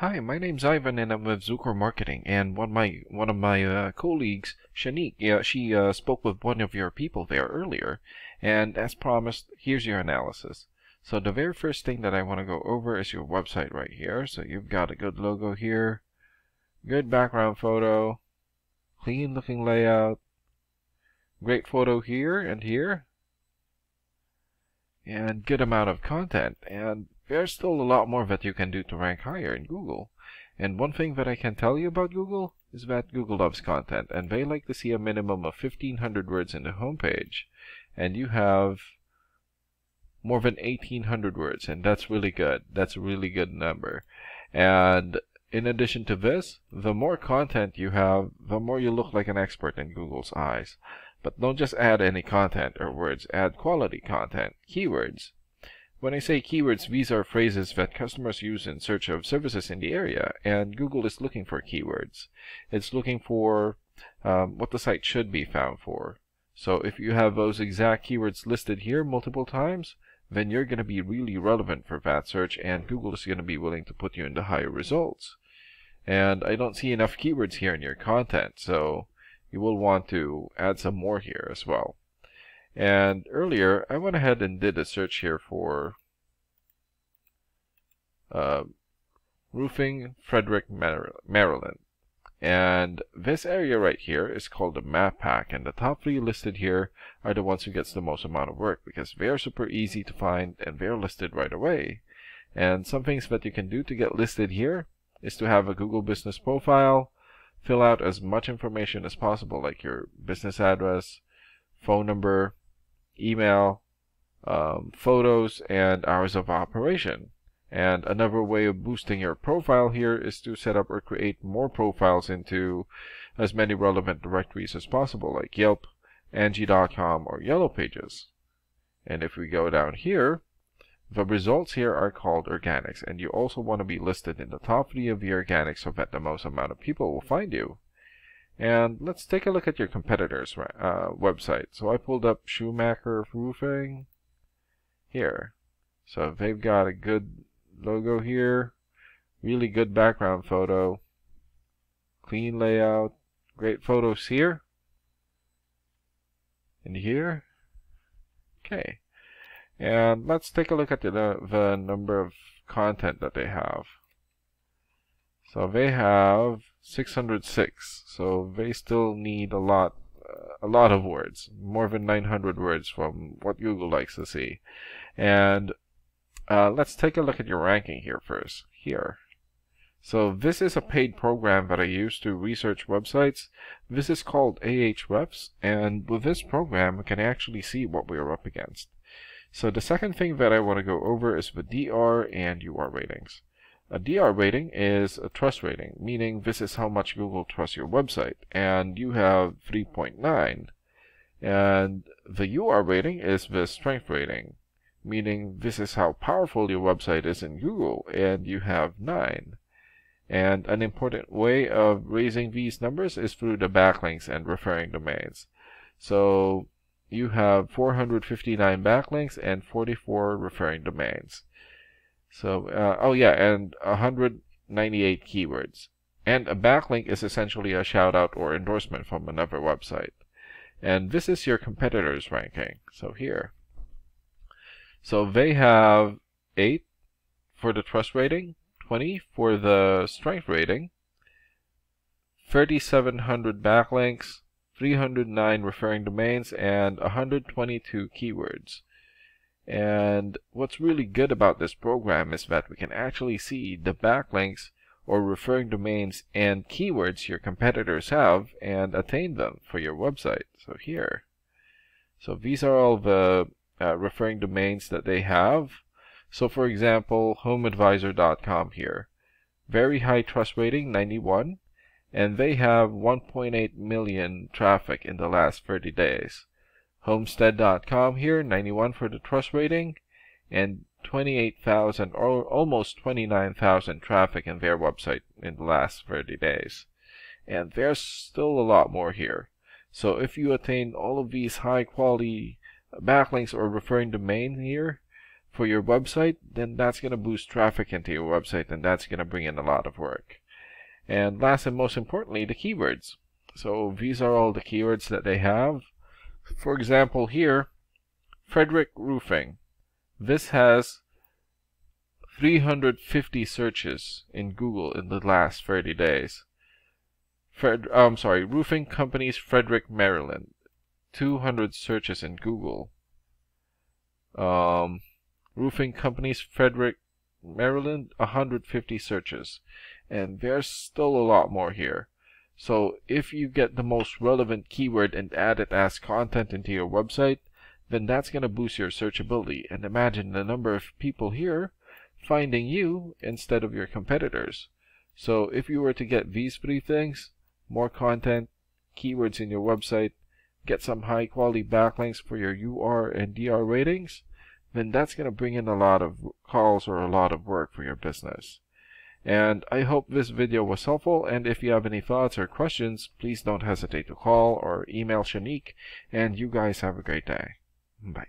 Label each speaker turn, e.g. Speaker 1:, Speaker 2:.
Speaker 1: Hi, my name's Ivan, and I'm with Zukor Marketing. And one of my one of my uh, colleagues, Shanique, she uh, spoke with one of your people there earlier. And as promised, here's your analysis. So the very first thing that I want to go over is your website right here. So you've got a good logo here, good background photo, clean looking layout, great photo here and here, and good amount of content. And there's still a lot more that you can do to rank higher in Google. And one thing that I can tell you about Google is that Google loves content, and they like to see a minimum of 1500 words in the homepage. And you have more than 1800 words, and that's really good. That's a really good number. And in addition to this, the more content you have, the more you look like an expert in Google's eyes. But don't just add any content or words, add quality content, keywords. When I say keywords, these are phrases that customers use in search of services in the area, and Google is looking for keywords. It's looking for um, what the site should be found for. So if you have those exact keywords listed here multiple times, then you're going to be really relevant for that search, and Google is going to be willing to put you into higher results. And I don't see enough keywords here in your content, so you will want to add some more here as well. And earlier, I went ahead and did a search here for uh, roofing Frederick, Maryland. And this area right here is called the map pack. And the top three listed here are the ones who gets the most amount of work because they are super easy to find and they're listed right away. And some things that you can do to get listed here is to have a Google business profile, fill out as much information as possible like your business address, phone number, email, um, photos, and hours of operation. And another way of boosting your profile here is to set up or create more profiles into as many relevant directories as possible, like Yelp, Angie.com, or Yellow Pages. And if we go down here, the results here are called organics, and you also want to be listed in the top three of the organics so that the most amount of people will find you. And let's take a look at your competitors' uh, website. So I pulled up Schumacher Roofing here. So they've got a good logo here, really good background photo, clean layout, great photos here, and here. Okay. And let's take a look at the, the number of content that they have. So they have 606. So they still need a lot, uh, a lot of words, more than 900 words from what Google likes to see. And uh, let's take a look at your ranking here first. Here. So this is a paid program that I use to research websites. This is called Ahrefs, and with this program, we can actually see what we are up against. So the second thing that I want to go over is the DR and UR ratings. A DR rating is a trust rating, meaning this is how much Google trusts your website, and you have 3.9. And the UR rating is the strength rating, meaning this is how powerful your website is in Google, and you have 9. And an important way of raising these numbers is through the backlinks and referring domains. So you have 459 backlinks and 44 referring domains. So, uh, oh yeah, and 198 keywords. And a backlink is essentially a shout out or endorsement from another website. And this is your competitors ranking. So here. So they have 8 for the trust rating, 20 for the strength rating, 3,700 backlinks, 309 referring domains, and 122 keywords. And what's really good about this program is that we can actually see the backlinks or referring domains and keywords your competitors have and attain them for your website. So here. So these are all the uh, referring domains that they have. So for example, homeadvisor.com here. Very high trust rating, 91. And they have 1.8 million traffic in the last 30 days. Homestead.com here, 91 for the trust rating, and 28,000 or almost 29,000 traffic in their website in the last 30 days. And there's still a lot more here. So if you attain all of these high quality backlinks or referring domain here, for your website, then that's going to boost traffic into your website and that's going to bring in a lot of work. And last and most importantly, the keywords. So these are all the keywords that they have. For example, here, Frederick Roofing. This has 350 searches in Google in the last 30 days. Fred, I'm sorry, roofing companies Frederick, Maryland. 200 searches in Google. Um, roofing companies Frederick, Maryland, 150 searches. And there's still a lot more here. So if you get the most relevant keyword and add it as content into your website, then that's going to boost your searchability. And imagine the number of people here finding you instead of your competitors. So if you were to get these three things, more content, keywords in your website, get some high quality backlinks for your UR and DR ratings, then that's going to bring in a lot of calls or a lot of work for your business. And I hope this video was helpful, and if you have any thoughts or questions, please don't hesitate to call or email Shanique, and you guys have a great day. Bye.